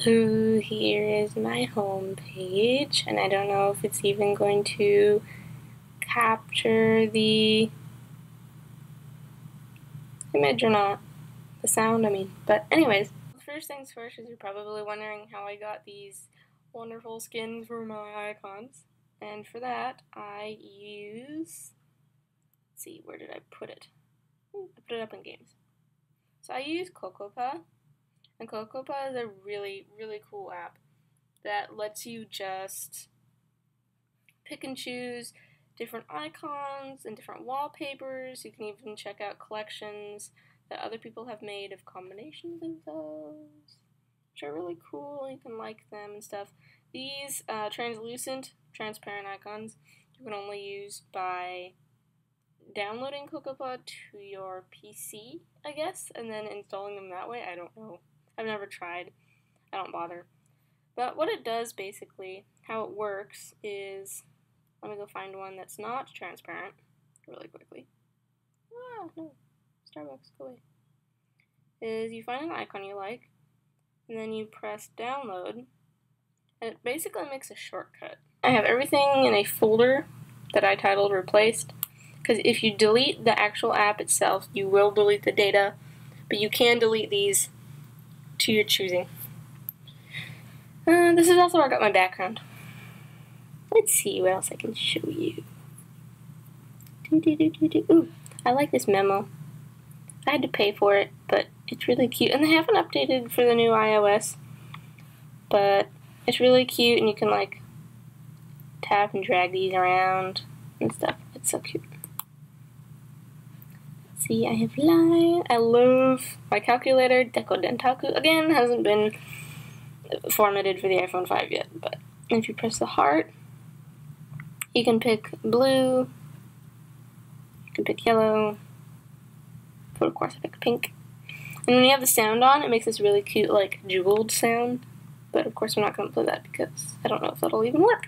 So here is my home page, and I don't know if it's even going to capture the image or not. The sound, I mean. But anyways, first things first is you're probably wondering how I got these wonderful skins for my icons. And for that, I use, let's see, where did I put it? Hmm, I put it up in games. So I use CocoPPa, and CocoPPa is a really, really cool app that lets you just pick and choose different icons and different wallpapers. You can even check out collections that other people have made of combinations of those, which are really cool. You can like them and stuff. These uh, translucent, transparent icons you can only use by downloading CocoPPa to your PC, I guess, and then installing them that way. I don't know. I've never tried. I don't bother. But what it does basically, how it works is let me go find one that's not transparent really quickly. Ah, no. Starbucks, go away. Is you find an icon you like, and then you press download, and it basically makes a shortcut. I have everything in a folder that I titled replaced, because if you delete the actual app itself, you will delete the data, but you can delete these to your choosing. Uh, this is also where I got my background. Let's see what else I can show you. Do, do, do. Ooh, I like this memo. I had to pay for it, but it's really cute. And they haven't updated for the new iOS, but it's really cute, and you can like tap and drag these around and stuff. It's so cute. See, I have line. I love my calculator. Deco Dentaku again hasn't been formatted for the iPhone 5 yet, but if you press the heart, you can pick blue. You can pick yellow but of course I pick pink. And when you have the sound on, it makes this really cute, like, jeweled sound. But of course I'm not going to play that because I don't know if that'll even work.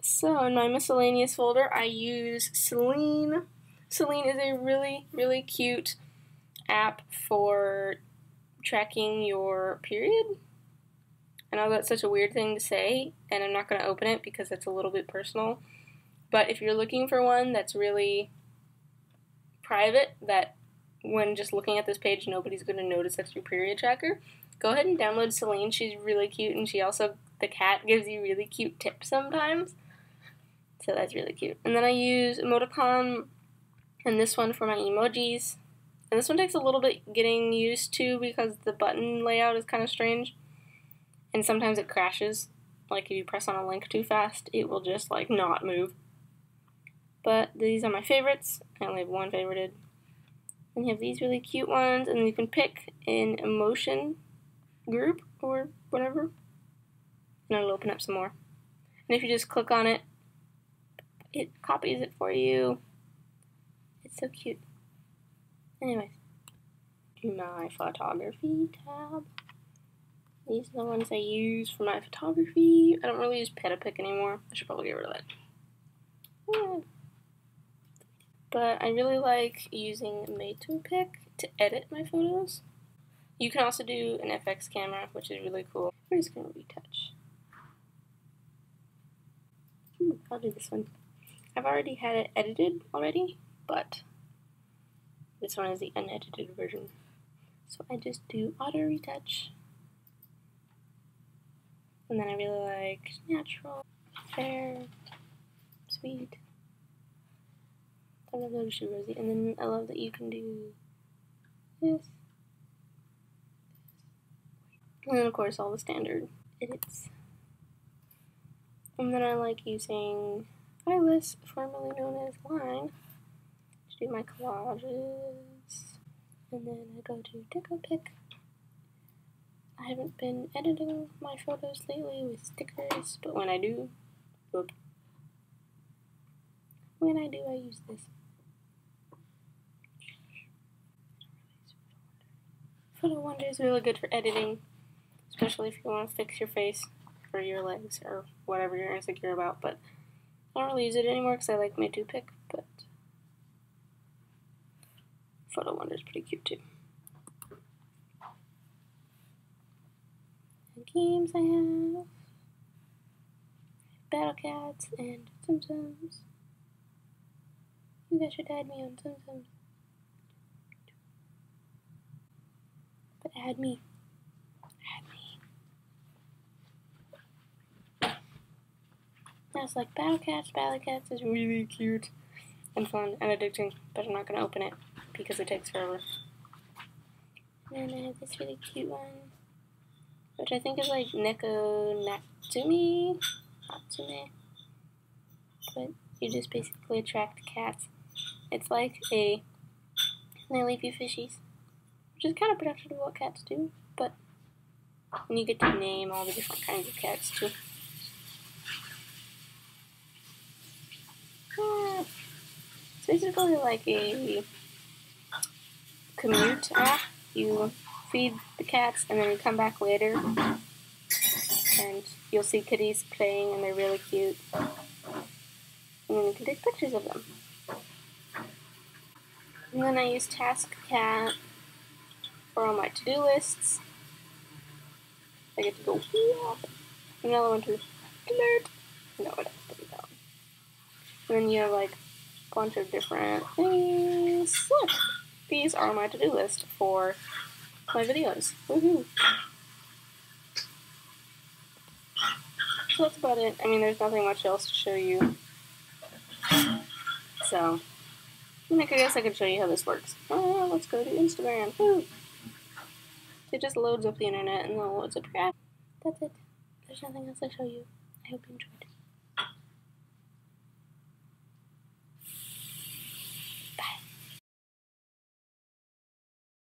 So in my miscellaneous folder, I use Celine. Celine is a really, really cute app for tracking your period. I know that's such a weird thing to say, and I'm not going to open it because it's a little bit personal. But if you're looking for one that's really private that when just looking at this page nobody's going to notice that's your period tracker, go ahead and download Celine. She's really cute and she also, the cat gives you really cute tips sometimes. So that's really cute. And then I use Emoticon and this one for my emojis. And this one takes a little bit getting used to because the button layout is kind of strange. And sometimes it crashes. Like if you press on a link too fast, it will just like not move. But these are my favorites. I only have one favorited. And you have these really cute ones, and you can pick an emotion group or whatever. And it'll open up some more. And if you just click on it, it copies it for you. It's so cute. Anyways, do my photography tab. These are the ones I use for my photography. I don't really use Petapic anymore. I should probably get rid of that. Yeah but I really like using Pick to edit my photos. You can also do an FX camera, which is really cool. We're just going to retouch. Ooh, I'll do this one. I've already had it edited already, but this one is the unedited version. So I just do auto retouch. And then I really like natural, fair, sweet. I love that she Rosie. And then I love that you can do this. And then of course all the standard edits. And then I like using Eyeless, formerly known as Line, to do my collages. And then I go to DecoPic. I haven't been editing my photos lately with stickers, but when I do, whoop. When I do, I use this. Photo Wonder is really good for editing, especially if you want to fix your face or your legs or whatever you're insecure about. But I don't really use it anymore because I like my two. But Photo Wonder is pretty cute too. games I have. Battle Cats and Tsums. You guys should add me on Tsums. But add me. Add me. That's like Battle Cats. Battle Cats is really cute and fun and addicting, but I'm not going to open it because it takes forever. And I have this really cute one, which I think is like Neko Natsumi. Natsume. But you just basically attract cats. It's like a And they leave you fishies, which is kind of productive of what cats do, but and you get to name all the different kinds of cats too. Ah, it's basically like a commute app. You feed the cats and then you come back later and you'll see kitties playing and they're really cute. And then you can take pictures of them. And then I use TaskCat for all my to-do lists. I get to go Another one to alert. No, it has to be down. And then you have like a bunch of different things. Look, these are my to-do list for my videos. Woohoo! So that's about it. I mean, there's nothing much else to show you. So, I think I guess I could show you how this works. Oh, let's go to Instagram. Woo. It just loads up the internet and then loads up your app. That's it. There's nothing else to show you. I hope you enjoyed.